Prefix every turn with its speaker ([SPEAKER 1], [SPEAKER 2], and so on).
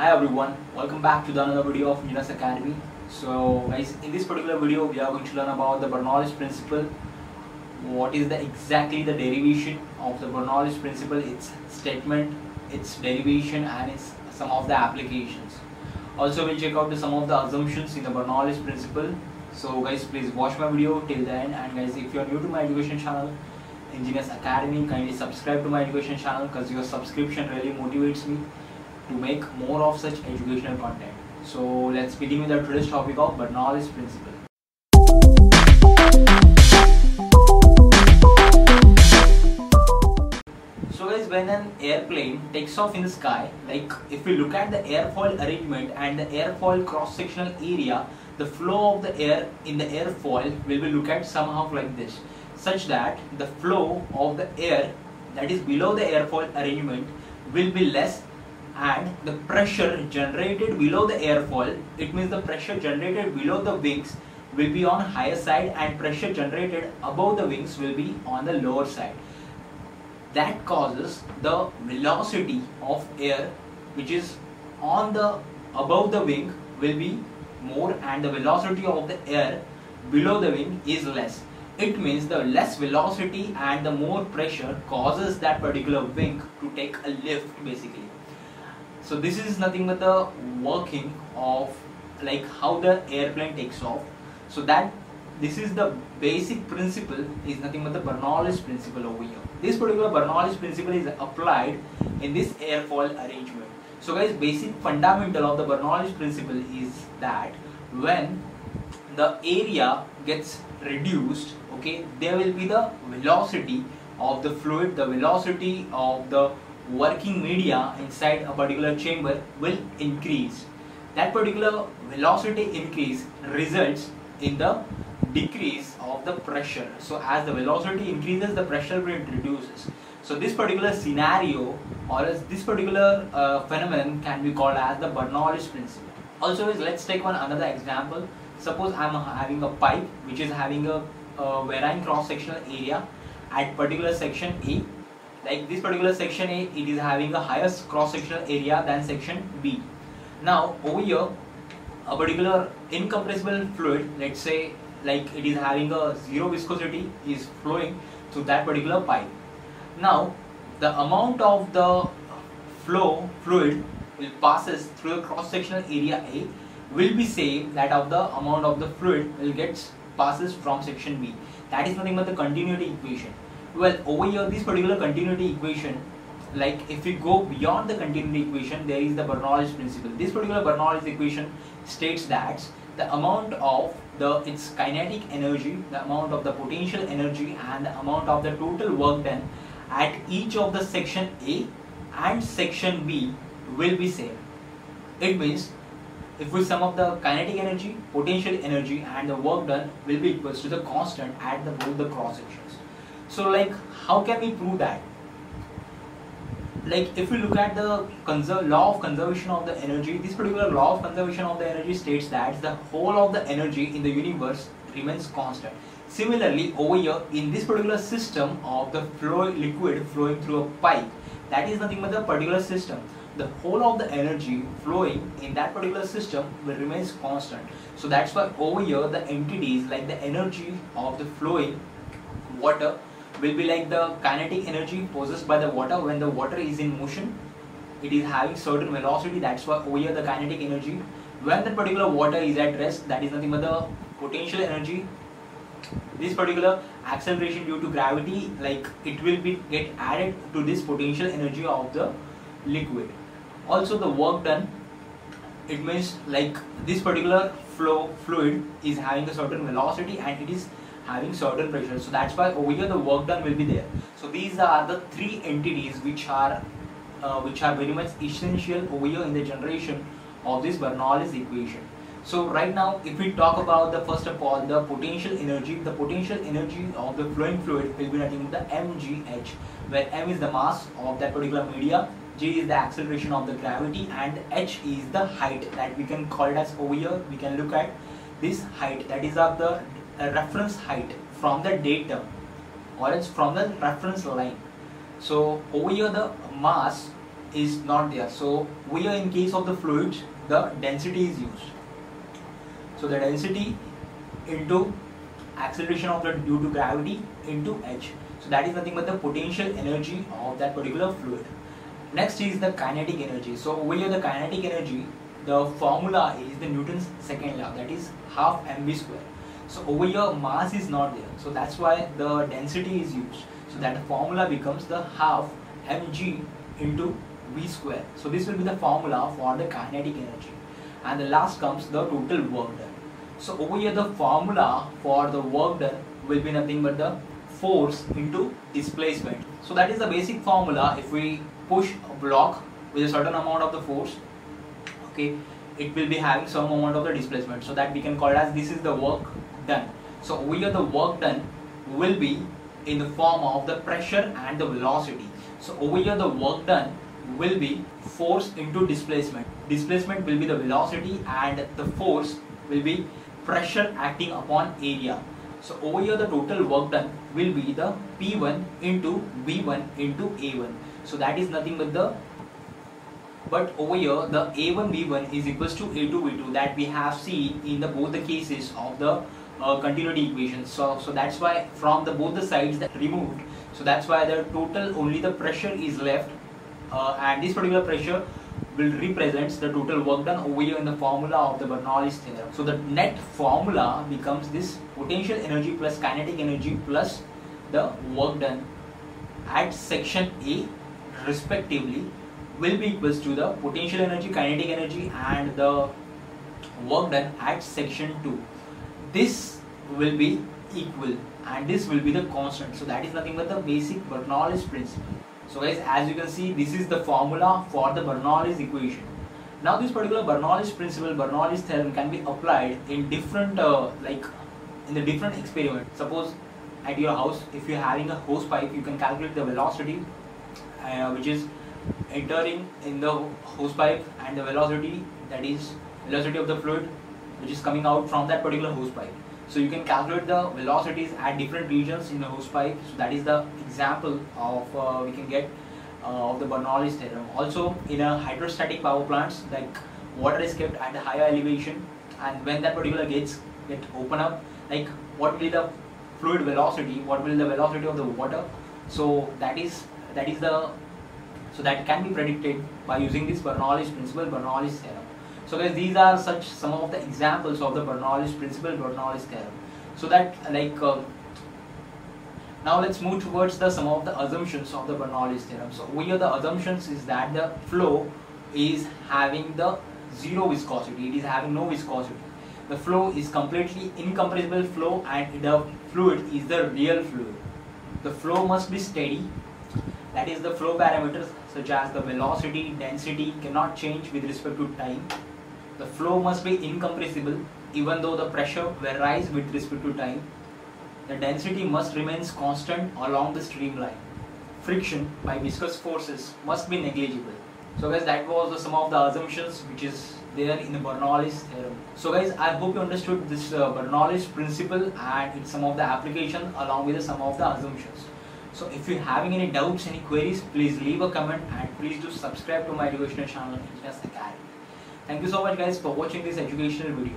[SPEAKER 1] Hi everyone, welcome back to the another video of Engineers Academy. So guys, in this particular video we are going to learn about the Bernoulli's principle. What is the exactly the derivation of the Bernoulli's principle, its statement, its derivation and its some of the applications. Also we'll check out some of the assumptions in the Bernoulli's principle. So guys please watch my video till the end and guys if you are new to my education channel Engineers Academy kindly subscribe to my education channel because your subscription really motivates me to make more of such educational content. So let's begin with our today's topic of Bernoulli's principle. So guys, when an airplane takes off in the sky, like if we look at the airfoil arrangement and the airfoil cross-sectional area, the flow of the air in the airfoil will be looked at somehow like this, such that the flow of the air that is below the airfoil arrangement will be less and the pressure generated below the airfoil, it means the pressure generated below the wings will be on higher side and pressure generated above the wings will be on the lower side. That causes the velocity of air which is on the above the wing will be more and the velocity of the air below the wing is less. It means the less velocity and the more pressure causes that particular wing to take a lift basically so this is nothing but the working of like how the airplane takes off so that this is the basic principle is nothing but the Bernoulli's principle over here. This particular Bernoulli's principle is applied in this airfoil arrangement. So guys basic fundamental of the Bernoulli's principle is that when the area gets reduced okay there will be the velocity of the fluid the velocity of the working media inside a particular chamber will increase that particular velocity increase results in the decrease of the pressure. So as the velocity increases, the pressure rate reduces. So this particular scenario or this particular uh, phenomenon can be called as the Bernoulli's principle. Also, let's take one another example. Suppose I'm having a pipe which is having a, a varying cross-sectional area at particular section A. Like this particular section A, it is having a higher cross-sectional area than section B. Now over here, a particular incompressible fluid, let's say like it is having a zero viscosity is flowing through that particular pipe. Now the amount of the flow fluid will passes through the cross sectional area A will be same that of the amount of the fluid will get passes from section B. That is nothing but the continuity equation well over here this particular continuity equation like if we go beyond the continuity equation there is the Bernoulli's principle this particular Bernoulli's equation states that the amount of the its kinetic energy, the amount of the potential energy and the amount of the total work done at each of the section A and section B will be same. It means if we sum up the kinetic energy, potential energy and the work done will be equals to the constant at the both the cross sections. So like how can we prove that? like if we look at the law of conservation of the energy this particular law of conservation of the energy states that the whole of the energy in the universe remains constant. Similarly over here in this particular system of the flow liquid flowing through a pipe that is nothing but the particular system. The whole of the energy flowing in that particular system will remains constant. So that's why over here the entities like the energy of the flowing water will be like the kinetic energy possessed by the water. When the water is in motion it is having certain velocity. That's why over here the kinetic energy when that particular water is at rest that is nothing but the potential energy this particular acceleration due to gravity like it will be get added to this potential energy of the liquid. Also the work done it means like this particular flow fluid is having a certain velocity and it is having certain pressure so that's why over here the work done will be there. So these are the three entities which are uh, which are very much essential over here in the generation of this Bernoulli's equation. So right now if we talk about the first of all the potential energy the potential energy of the flowing fluid will be nothing but the mgh where m is the mass of that particular media g is the acceleration of the gravity and h is the height that we can call it as over here. We can look at this height. That is of the reference height from the datum or it's from the reference line so over here the mass is not there. So we are in case of the fluids, the density is used. So the density into acceleration of the due to gravity into h. So that is nothing but the potential energy of that particular fluid. Next is the kinetic energy. So over here the kinetic energy, the formula is the Newton's second law that is half mv square. So over here mass is not there. So that's why the density is used. So that formula becomes the half mg into v square. So this will be the formula for the kinetic energy. And the last comes the total work done. So over here the formula for the work done will be nothing but the force into displacement. So that is the basic formula if we push a block with a certain amount of the force okay it will be having some amount of the displacement so that we can call it as this is the work done. So over here the work done will be in the form of the pressure and the velocity. So over here the work done will be force into displacement. Displacement will be the velocity and the force will be pressure acting upon area. So over here the total work done will be the P1 into V1 into A1. So that is nothing but the but over here the A1 V1 is equals to A2 V2 that we have seen in the both the cases of the uh, continuity equation. So so that's why from the both the sides that removed. So that's why the total only the pressure is left uh, and this particular pressure will represents the total work done over here in the formula of the Bernoulli's theorem. So the net formula becomes this potential energy plus kinetic energy plus the work done at section A respectively will be equals to the potential energy, kinetic energy and the work done at section 2. This will be equal and this will be the constant. So that is nothing but the basic Bernoulli's principle. So guys, as you can see, this is the formula for the Bernoulli's equation. Now this particular Bernoulli's principle, Bernoulli's theorem can be applied in different, uh, like in the different experiment. Suppose at your house, if you're having a hose pipe, you can calculate the velocity, uh, which is entering in the hose pipe and the velocity that is velocity of the fluid which is coming out from that particular hose pipe. So you can calculate the velocities at different regions in the hose pipe. So that is the example of uh, we can get uh, of the Bernoulli's theorem. Also in a hydrostatic power plants like water is kept at a higher elevation and when that particular gates get open up like what will be the fluid velocity, what will be the velocity of the water. So that is that is the so that can be predicted by using this Bernoulli's principle, Bernoulli's theorem. So guys, these are such some of the examples of the Bernoulli's principle, Bernoulli's theorem. So that like uh, now let's move towards the some of the assumptions of the Bernoulli's theorem. So here the assumptions is that the flow is having the zero viscosity. It is having no viscosity. The flow is completely incompressible flow and the fluid is the real fluid. The flow must be steady. That is the flow parameters such as the velocity, density cannot change with respect to time the flow must be incompressible even though the pressure will rise with respect to time. The density must remain constant along the streamline. Friction by viscous forces must be negligible. So guys that was the, some of the assumptions which is there in the Bernoulli's theorem. So guys I hope you understood this uh, Bernoulli's principle and some of the application along with some of the assumptions. So if you're having any doubts, any queries, please leave a comment and please do subscribe to my educational channel Engineers Academy. Thank you so much guys for watching this educational video.